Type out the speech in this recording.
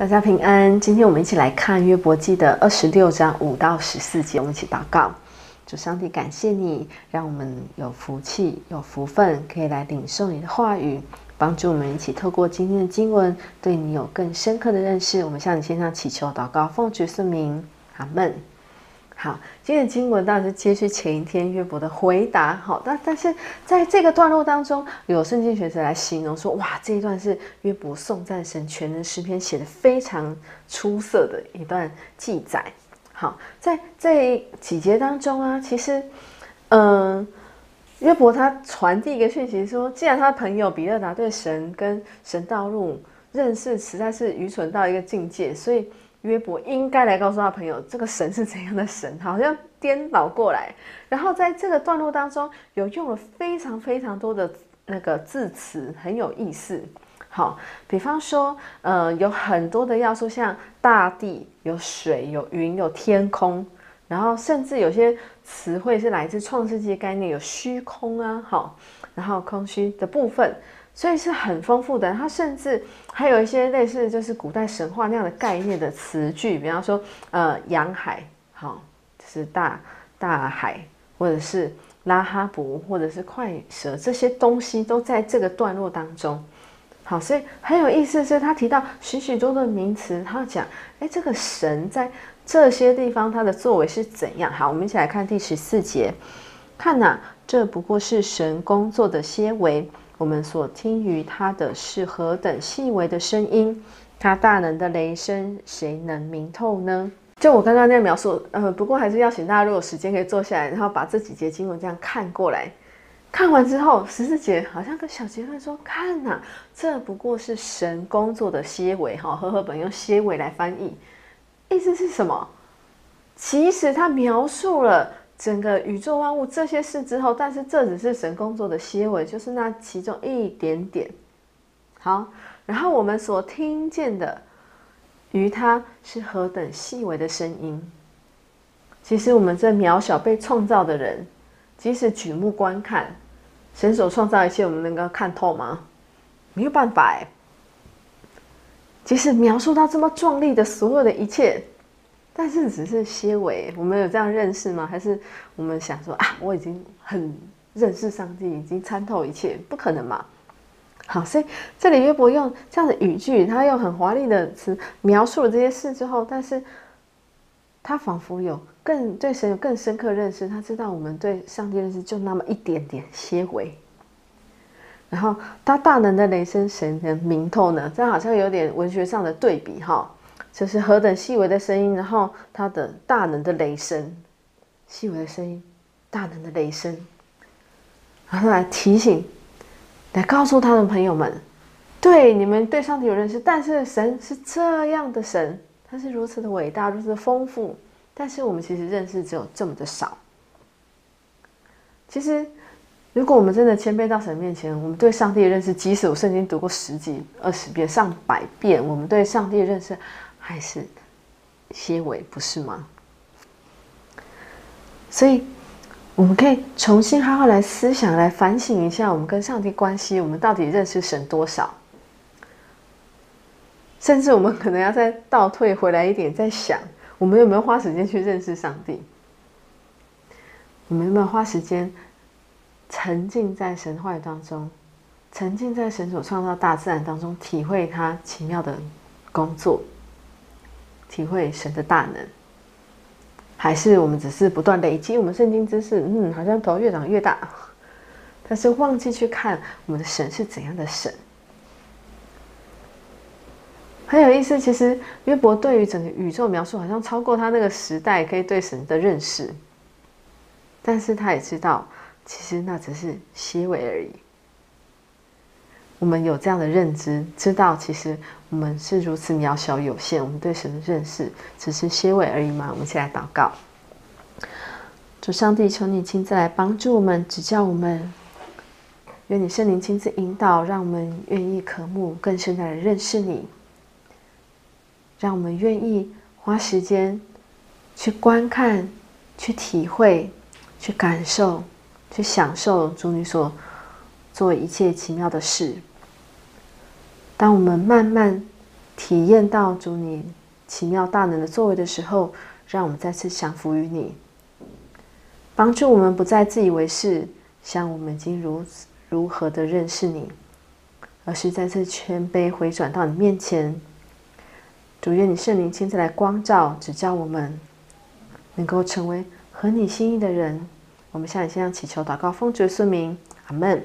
大家平安。今天我们一起来看约伯记的二十六章五到十四节，我们一起祷告。主上帝，感谢你，让我们有福气、有福分，可以来领受你的话语，帮助我们一起透过今天的经文，对你有更深刻的认识。我们向你献上祈求、祷告，奉主圣名，阿门。好，今天的经文当然是接续前一天约伯的回答。好，但但是在这个段落当中，有圣经学者来形容说，哇，这一段是约伯颂赞神全能诗篇写的非常出色的一段记载。好，在这几节当中啊，其实，嗯，约伯他传递一个讯息说，既然他的朋友比勒达对神跟神道路认识实在是愚蠢到一个境界，所以。约伯应该来告诉他朋友，这个神是怎样的神，好像颠倒过来。然后在这个段落当中，有用了非常非常多的那个字词，很有意思。好，比方说，呃，有很多的要素，像大地、有水、有云、有天空，然后甚至有些词汇是来自创世纪概念，有虚空啊，好，然后空虚的部分。所以是很丰富的，它甚至还有一些类似就是古代神话那样的概念的词句，比方说，呃，洋海，好，就是大大海，或者是拉哈伯，或者是快蛇，这些东西都在这个段落当中。好，所以很有意思是，他提到许许多的名词，他讲，哎，这个神在这些地方他的作为是怎样？好，我们一起来看第十四节，看呐，这不过是神工作的些微。我们所听于他的是何等细微的声音，他大能的雷声，谁能明透呢？就我刚刚那样描述，呃，不过还是要请大家，如果时间可以坐下来，然后把这几节经文这样看过来，看完之后，十四节好像跟小结论说：看呐，这不过是神工作的些微，哈，和合本用些微来翻译，意思是什么？其实他描述了。整个宇宙万物这些事之后，但是这只是神工作的些微，就是那其中一点点。好，然后我们所听见的，于他是何等细微的声音。其实我们这渺小被创造的人，即使举目观看，神所创造一切，我们能够看透吗？没有办法哎。即使描述到这么壮丽的所有的一切。但是只是些微，我们有这样认识吗？还是我们想说啊，我已经很认识上帝，已经参透一切，不可能嘛？好，所以这里约伯用这样的语句，他用很华丽的词描述了这些事之后，但是他仿佛有更对神有更深刻认识，他知道我们对上帝认识就那么一点点些微。然后他大能的雷声神的明透呢，这好像有点文学上的对比哈。就是何等细微的声音，然后他的大能的雷声，细微的声音，大能的雷声，然后来提醒，来告诉他的朋友们，对你们对上帝有认识，但是神是这样的神，他是如此的伟大，如此的丰富，但是我们其实认识只有这么的少。其实，如果我们真的谦卑到神面前，我们对上帝的认识，即使我圣经读过十几、二十遍、上百遍，我们对上帝的认识。还是些微，不是吗？所以我们可以重新好好来思想，来反省一下我们跟上帝关系，我们到底认识神多少？甚至我们可能要再倒退回来一点，再想我们有没有花时间去认识上帝？我们有没有花时间沉浸在神话当中，沉浸在神所创造大自然当中，体会他奇妙的工作？体会神的大能，还是我们只是不断累积我们圣经知识？嗯，好像头越长越大，但是忘记去看我们的神是怎样的神。很有意思，其实约伯对于整个宇宙描述，好像超过他那个时代可以对神的认识，但是他也知道，其实那只是些微而已。我们有这样的认知，知道其实我们是如此渺小有限，我们对神的认识只是些微而已吗？我们一起来祷告，主上帝，求你亲自来帮助我们，指教我们，愿你圣灵亲自引导，让我们愿意渴慕更深的认识你，让我们愿意花时间去观看、去体会、去感受、去享受主你所做一切奇妙的事。当我们慢慢体验到主你奇妙大能的作为的时候，让我们再次降服于你，帮助我们不再自以为是，像我们已经如如何的认识你，而是再次谦卑回转到你面前。主愿你圣灵亲自来光照、指教我们，能够成为合你心意的人。我们向你献上祈求、祷告、奉主的圣名，阿门。